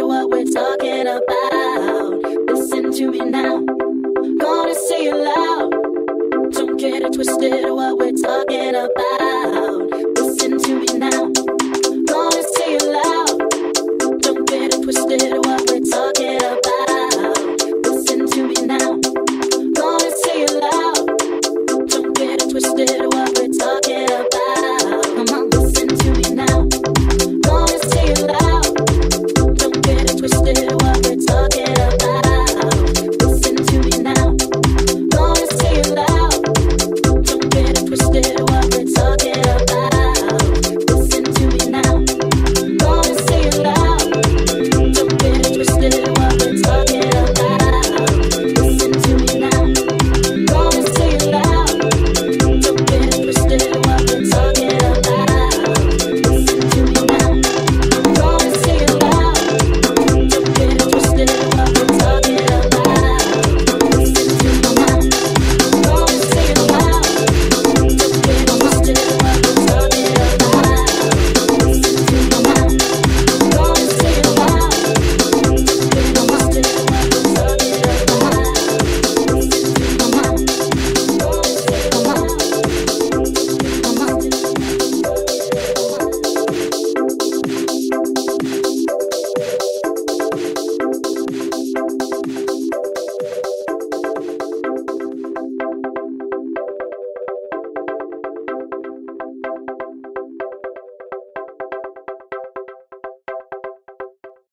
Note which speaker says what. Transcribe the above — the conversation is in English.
Speaker 1: what we're talking about. Listen to me now. Gonna say it loud. Don't get it twisted what we're talking about.